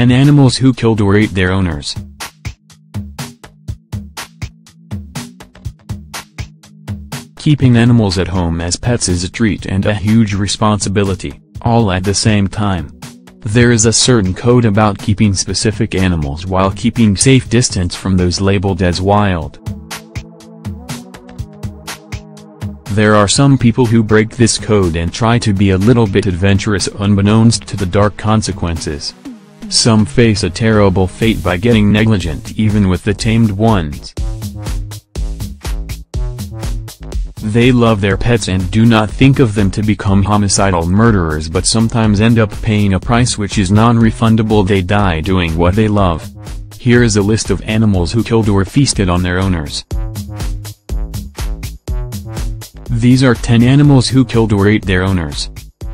10 animals who killed or ate their owners. Keeping animals at home as pets is a treat and a huge responsibility, all at the same time. There is a certain code about keeping specific animals while keeping safe distance from those labeled as wild. There are some people who break this code and try to be a little bit adventurous unbeknownst to the dark consequences. Some face a terrible fate by getting negligent even with the tamed ones. They love their pets and do not think of them to become homicidal murderers but sometimes end up paying a price which is non-refundable they die doing what they love. Here is a list of animals who killed or feasted on their owners. These are 10 animals who killed or ate their owners.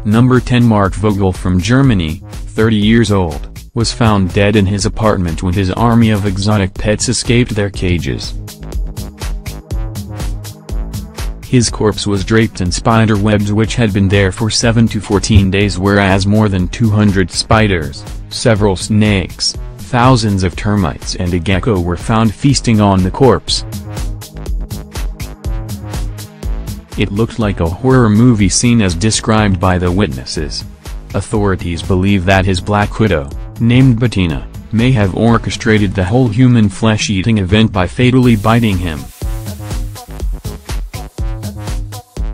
Number 10 Mark Vogel from Germany, 30 years old, was found dead in his apartment when his army of exotic pets escaped their cages. His corpse was draped in spider webs which had been there for 7 to 14 days whereas more than 200 spiders, several snakes, thousands of termites and a gecko were found feasting on the corpse. It looked like a horror movie scene as described by the witnesses. Authorities believe that his Black Widow, named Bettina, may have orchestrated the whole human flesh-eating event by fatally biting him.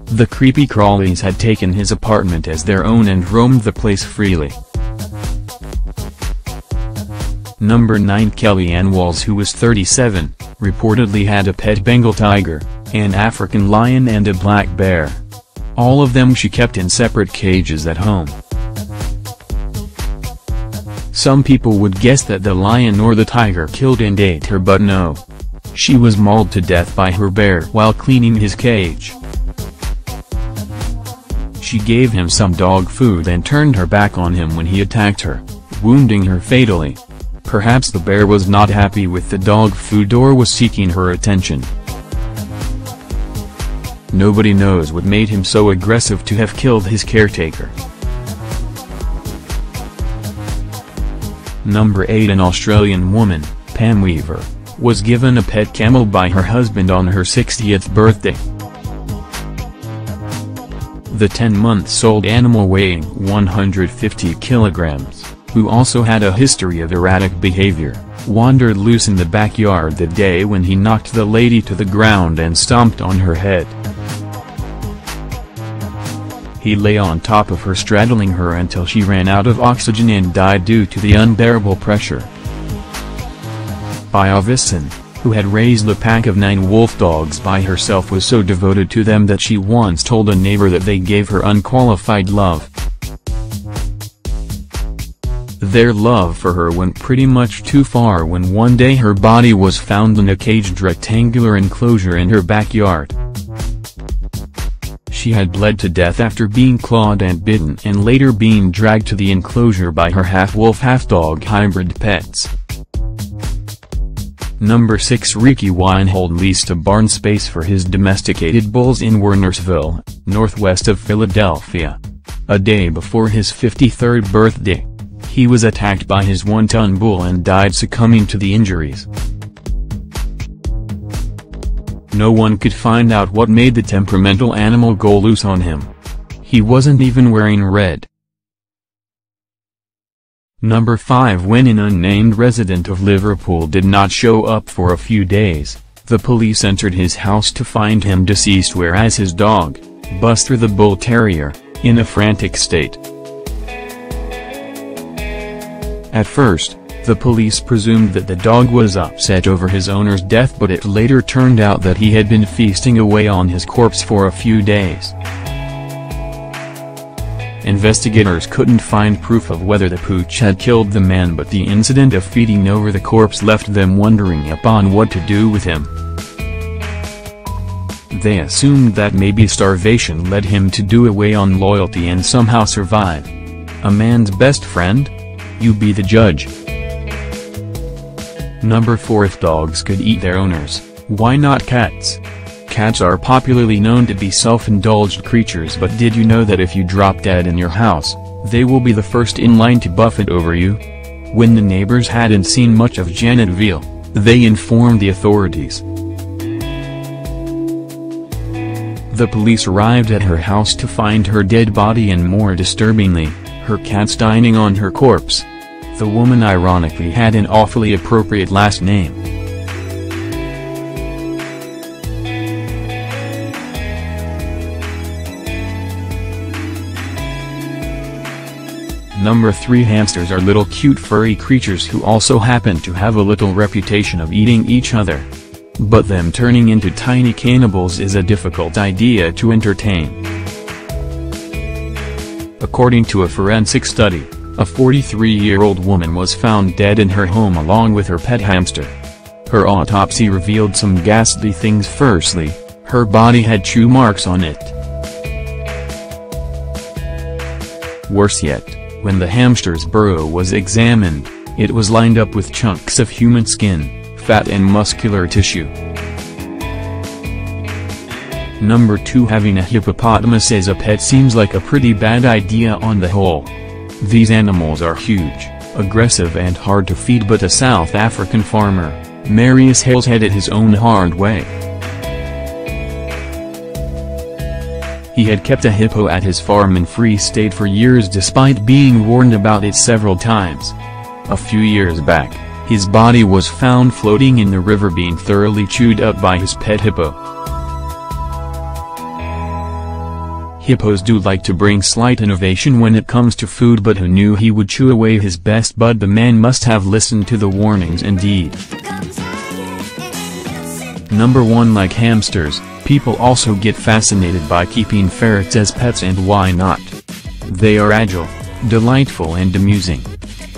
The creepy crawlies had taken his apartment as their own and roamed the place freely. Number 9 Kelly Ann Walz who was 37, reportedly had a pet Bengal tiger, an African lion and a black bear. All of them she kept in separate cages at home. Some people would guess that the lion or the tiger killed and ate her but no. She was mauled to death by her bear while cleaning his cage. She gave him some dog food and turned her back on him when he attacked her, wounding her fatally. Perhaps the bear was not happy with the dog food or was seeking her attention. Nobody knows what made him so aggressive to have killed his caretaker. Number 8 An Australian woman, Pam Weaver, was given a pet camel by her husband on her 60th birthday. The 10-month-old animal weighing 150 kilograms, who also had a history of erratic behavior, wandered loose in the backyard the day when he knocked the lady to the ground and stomped on her head. He lay on top of her straddling her until she ran out of oxygen and died due to the unbearable pressure. Piovesan, who had raised a pack of nine wolf dogs by herself was so devoted to them that she once told a neighbor that they gave her unqualified love. Their love for her went pretty much too far when one day her body was found in a caged rectangular enclosure in her backyard. She had bled to death after being clawed and bitten and later being dragged to the enclosure by her half-wolf half-dog hybrid pets. Number 6 Ricky Weinhold leased a barn space for his domesticated bulls in Wernersville, northwest of Philadelphia. A day before his 53rd birthday, he was attacked by his one-ton bull and died succumbing to the injuries. No one could find out what made the temperamental animal go loose on him. He wasn't even wearing red. Number 5 When an unnamed resident of Liverpool did not show up for a few days, the police entered his house to find him deceased whereas his dog, Buster the Bull Terrier, in a frantic state. At first, the police presumed that the dog was upset over his owner's death but it later turned out that he had been feasting away on his corpse for a few days. Investigators couldn't find proof of whether the pooch had killed the man but the incident of feeding over the corpse left them wondering upon what to do with him. They assumed that maybe starvation led him to do away on loyalty and somehow survive. A man's best friend? You be the judge. Number 4 If dogs could eat their owners, why not cats? Cats are popularly known to be self-indulged creatures but did you know that if you drop dead in your house, they will be the first in line to buffet over you? When the neighbors hadn't seen much of Janet Veal, they informed the authorities. The police arrived at her house to find her dead body and more disturbingly, her cats dining on her corpse. The woman ironically had an awfully appropriate last name. Number 3 Hamsters are little cute furry creatures who also happen to have a little reputation of eating each other. But them turning into tiny cannibals is a difficult idea to entertain. According to a forensic study, a 43-year-old woman was found dead in her home along with her pet hamster. Her autopsy revealed some ghastly things firstly, her body had chew marks on it. Worse yet, when the hamster's burrow was examined, it was lined up with chunks of human skin, fat and muscular tissue. Number 2 Having a hippopotamus as a pet seems like a pretty bad idea on the whole. These animals are huge, aggressive and hard to feed but a South African farmer, Marius Els had it his own hard way. He had kept a hippo at his farm in Free State for years despite being warned about it several times. A few years back, his body was found floating in the river being thoroughly chewed up by his pet hippo. Hippos do like to bring slight innovation when it comes to food but who knew he would chew away his best bud the man must have listened to the warnings indeed. Number 1 Like hamsters, people also get fascinated by keeping ferrets as pets and why not? They are agile, delightful and amusing.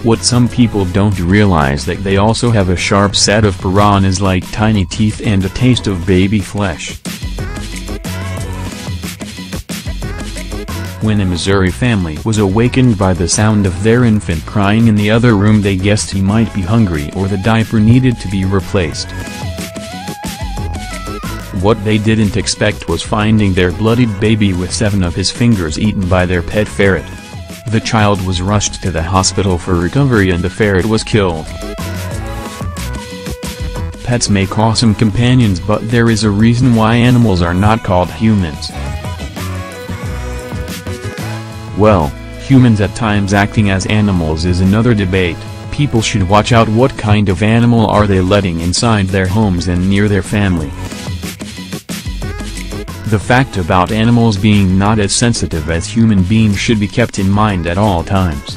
What some people don't realize that they also have a sharp set of piranhas like tiny teeth and a taste of baby flesh. When a Missouri family was awakened by the sound of their infant crying in the other room they guessed he might be hungry or the diaper needed to be replaced. What they didn't expect was finding their bloodied baby with seven of his fingers eaten by their pet ferret. The child was rushed to the hospital for recovery and the ferret was killed. Pets make awesome companions but there is a reason why animals are not called humans. Well, humans at times acting as animals is another debate, people should watch out what kind of animal are they letting inside their homes and near their family. The fact about animals being not as sensitive as human beings should be kept in mind at all times.